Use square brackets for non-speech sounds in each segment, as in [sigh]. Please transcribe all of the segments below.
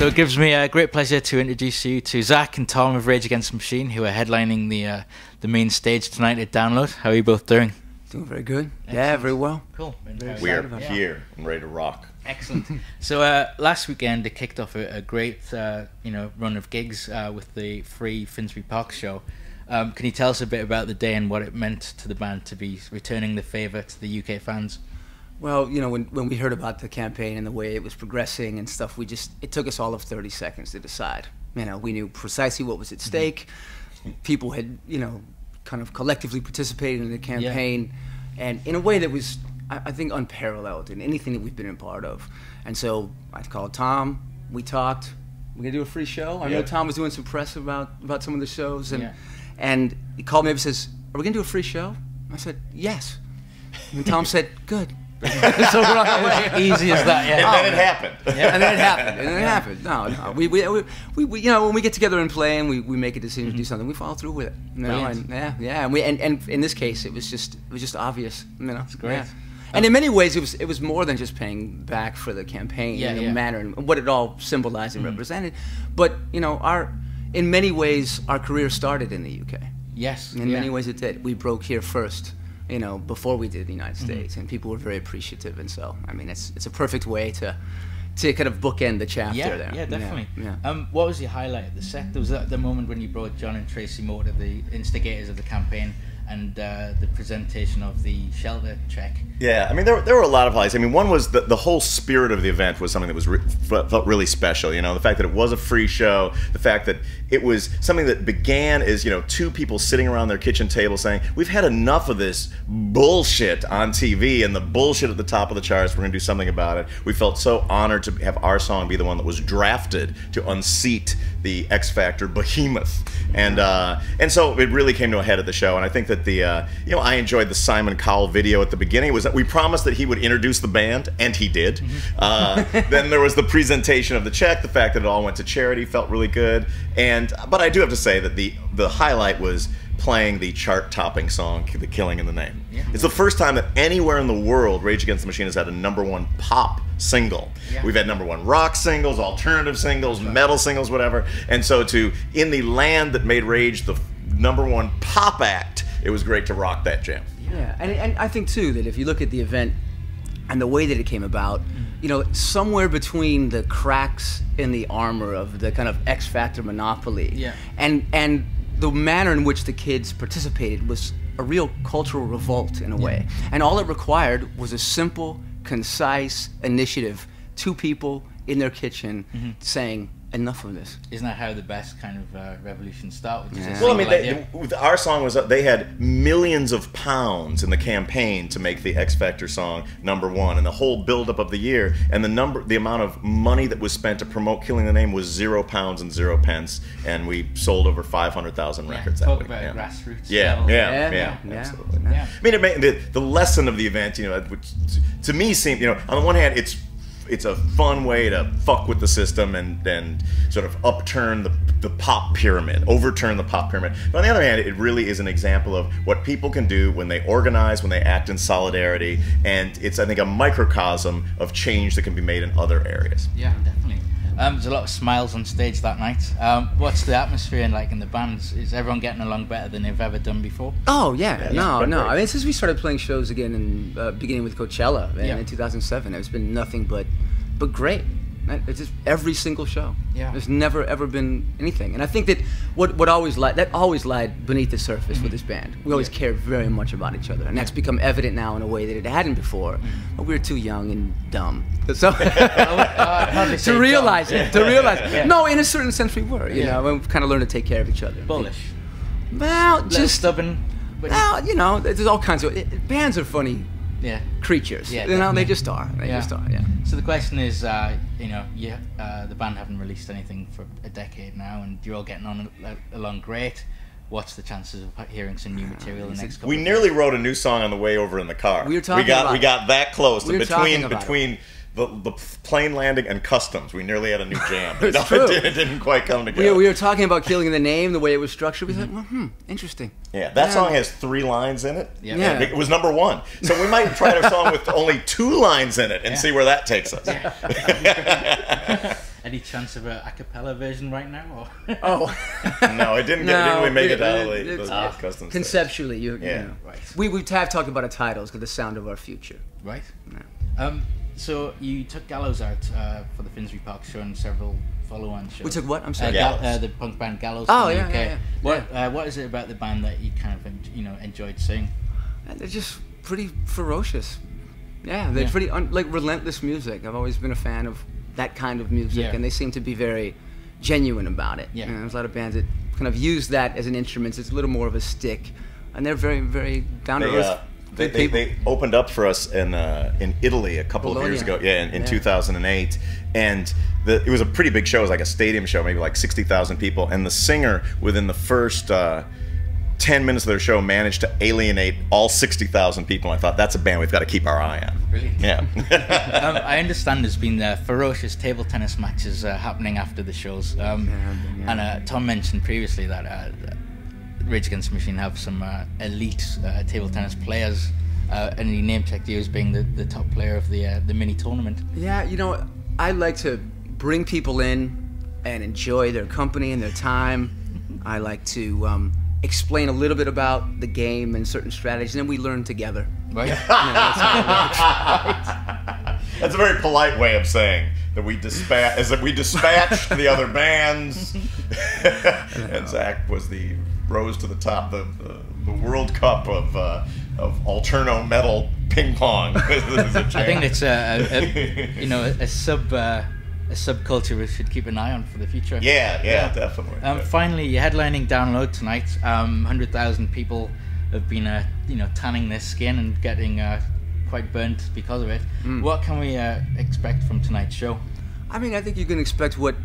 So it gives me a great pleasure to introduce you to Zach and Tom of Rage Against the Machine, who are headlining the uh, the main stage tonight at Download. How are you both doing? Doing very good. Excellent. Yeah, very well. Cool. We are here and ready to rock. Excellent. [laughs] so uh, last weekend it kicked off a, a great uh, you know run of gigs uh, with the free Finsbury Park show. Um, can you tell us a bit about the day and what it meant to the band to be returning the favour to the UK fans? Well, you know, when, when we heard about the campaign and the way it was progressing and stuff, we just, it took us all of 30 seconds to decide. You know, we knew precisely what was at mm-hmm. stake. People had, you know, kind of collectively participated in the campaign yeah. and in a way that was, I, I, think, unparalleled in anything that we've been a part of. And so I called Tom, we talked, we're going to do a free show. I yeah. know Tom was doing some press about, about some of the shows. And, yeah. and he called me up and says, Are we going to do a free show? I said, Yes. And Tom said, Good. So we're on the. Easy as that, yeah. And then it happened. Yeah. And then it happened. And then it happened. No, no. We, we, we, we, you know, when we get together and play and we, we make a decision mm-hmm. to do mm-hmm. something, we follow through with it. You know, and, yeah, yeah. And we and, and in this case, it was just it was just obvious. You know, it's great. Yeah. And in many ways, it was it was more than just paying back for the campaign yeah, in a yeah. manner and what it all symbolized and mm-hmm. represented. But you know, our in many ways, our career started in the UK. Yes. In many ways, it did. We broke here first you know, before we did the United mm-hmm. States, and people were very appreciative. And so, I mean, it's it's a perfect way to to kind of bookend the chapter yeah, there. Yeah, definitely. Yeah, yeah. Um, what was your highlight of the set? Was that the moment when you brought John and Tracy Moore the instigators of the campaign? And uh, the presentation of the shelter check. Yeah, I mean, there, there were a lot of highlights. I mean, one was the, the whole spirit of the event was something that was re- felt really special. You know, the fact that it was a free show, the fact that it was something that began as, you know, two people sitting around their kitchen table saying, We've had enough of this bullshit on TV and the bullshit at the top of the charts. We're going to do something about it. We felt so honored to have our song be the one that was drafted to unseat the X Factor behemoth. And, uh, and so it really came to a head at the show. And I think that the uh, you know I enjoyed the Simon Cowell video at the beginning. Was that we promised that he would introduce the band, and he did. Mm-hmm. Uh, [laughs] then there was the presentation of the check, the fact that it all went to charity felt really good. And but I do have to say that the the highlight was playing the chart-topping song "The Killing in the Name." Yeah. It's the first time that anywhere in the world Rage Against the Machine has had a number one pop single. Yeah. We've had number one rock singles, alternative singles, metal singles, whatever. And so to in the land that made Rage the number one pop act it was great to rock that jam. Yeah, and, and I think too that if you look at the event and the way that it came about, you know, somewhere between the cracks in the armor of the kind of X Factor monopoly, yeah. and and the manner in which the kids participated was a real cultural revolt in a way, and all it required was a simple, concise initiative. Two people in their kitchen mm-hmm. saying, enough of this. Isn't that how the best kind of uh, revolution start? Yeah. Well, I mean, they, our song was they had millions of pounds in the campaign to make the X Factor song number one, and the whole buildup of the year, and the number, the amount of money that was spent to promote "Killing the Name" was zero pounds and zero pence, and we sold over five hundred thousand yeah, records. Talk that about yeah. grassroots. Yeah, yeah, yeah, yeah, absolutely. Yeah. I mean, it the, the lesson of the event, you know, which to me seemed, you know, on the one hand, it's it's a fun way to fuck with the system and and sort of upturn the, the pop pyramid, overturn the pop pyramid. But on the other hand, it really is an example of what people can do when they organize, when they act in solidarity, and it's I think a microcosm of change that can be made in other areas. Yeah, definitely. Um, there's a lot of smiles on stage that night. Um, what's the atmosphere like in the bands? Is everyone getting along better than they've ever done before? Oh yeah, yeah no, no. I mean, since we started playing shows again in uh, beginning with Coachella in, yeah. in 2007, it's been nothing but but great. It's just every single show. Yeah. There's never ever been anything, and I think that what what always lied that always lied beneath the surface mm-hmm. with this band. We always yeah. cared very much about each other, and that's become evident now in a way that it hadn't before. Mm-hmm. But we were too young and dumb, so [laughs] uh, [laughs] to realize it. To realize, yeah. no, in a certain sense we were. You yeah. know, we kind of learned to take care of each other. Bullish. Well, just stubborn. Well, you know, there's all kinds of it, bands are funny yeah. creatures. Yeah, you know, they just are. They yeah. just are. Yeah. So the question is, uh, you know, you, uh, the band haven't released anything for a decade now, and you're all getting on along great. What's the chances of hearing some new material in the next couple? We nearly wrote a new song on the way over in the car. We were talking. We got about we got that close. We between between. It the, the plane landing and customs. We nearly had a new [laughs] jam. it's no, true. It, did, it, didn't quite come together. We, we, were talking about killing the name, the way it was structured. We thought, well, hmm, interesting. Yeah, that yeah. song has three lines in it. Yeah. yeah. It was number one. So we might try a song with only two lines in it and yeah. see where that takes us. and [laughs] Any chance of a a cappella version right now? Or? Oh. [laughs] No, it didn't. Get, it didn't really make it, out of it- the, it's- the Ah. custom. stage. Conceptually, you, you Yeah. know. Right. We we have talked about a title. It's called "The Sound of Our Future." Right. Yeah. Um, so you took Gallows out uh, for the Finsbury Park show and several follow-on shows. We took what? I'm Uh, sorry. Gal- uh, the punk band Gallows. Oh, from yeah, yeah, yeah. What Uh, What is it about the band that you kind of en- you know enjoyed seeing? They're just pretty ferocious. Yeah, they're Yeah. pretty un- like relentless music. I've always been a fan of that kind of music, Yeah. and they seem to be very genuine about it. Yeah. You know, there's a lot of bands that kind of use that as an instrument. It's a little more of a stick, and they're very, very down to earth. They, they, they opened up for us in uh, in Italy a couple of years ago. Yeah, in, in Yeah. 2008, and the, it was a pretty big show. It was like a stadium show, maybe like 60,000 people. And the singer, within the first uh, 10 minutes of their show, managed to alienate all 60,000 people. I thought that's a band we've got to keep our eye on. Brilliant. Yeah. [laughs] um, I understand there's been uh, ferocious table tennis matches uh, happening after the shows. Um, Yeah, yeah. And uh, Tom mentioned previously that uh, Rage Against the Machine have some uh, elite uh, table tennis players, uh, and he name checked you as being the, the top player of the uh, the mini tournament. Yeah, you know, I like to bring people in and enjoy their company and their time. I like to um, explain a little bit about the game and certain strategies, and then we learn together. Right? You know, [laughs] that's how. That's a very polite way of saying that we dispatch is that we dispatched the other bands, [laughs] and Zach was the rose to the top, the the, the World Cup of uh, of alterno metal ping pong. [laughs] I think it's a, a, a [laughs] you know a sub uh, a subculture we should keep an eye on for the future. yeah, yeah, definitely. Um, finally, you're headlining Download tonight. Um, Hundred thousand people have been, uh, you know, tanning their skin and getting uh, quite burnt because of it. Hmm. What can we uh, expect from tonight's show? I mean, I think you can expect what,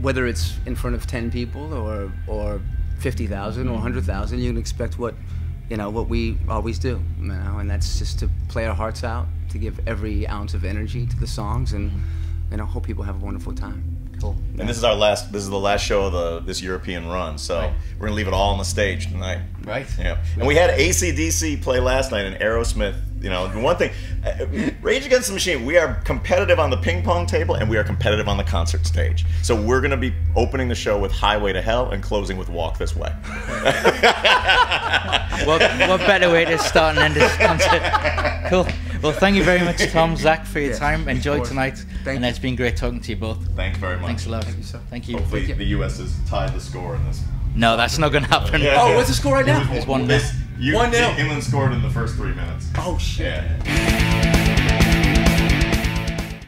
whether it's in front of ten people or or fifty thousand or hundred thousand, you can expect what, you know, what we always do, you know, and that's just to play our hearts out, to give every ounce of energy to the songs, and you know, hope people have a wonderful time. Cool. and this is our last. This is the last show of the this European run. So Right. we're gonna leave it all on the stage tonight. Right. Yeah, and we had ACDC play last night and Aerosmith. You know, one thing, uh, Rage Against the Machine, we are competitive on the ping pong table and we are competitive on the concert stage. So we're going to be opening the show with Highway to Hell and closing with Walk This Way. [laughs] What, what better way to start and end this concert? Cool. Well, thank you very much, Tom, Zach, for your Yes, time. Enjoy tonight, Thank and you. it's been great talking to you both. Thanks very much. Thanks a lot. Thank you, sir. Thank you. Hopefully, the U.S. has tied the score in this. No, that's not going to happen. Oh, what's the score right now? It's one This, you, One nil. England scored in the first three minutes. Oh shit. Yeah.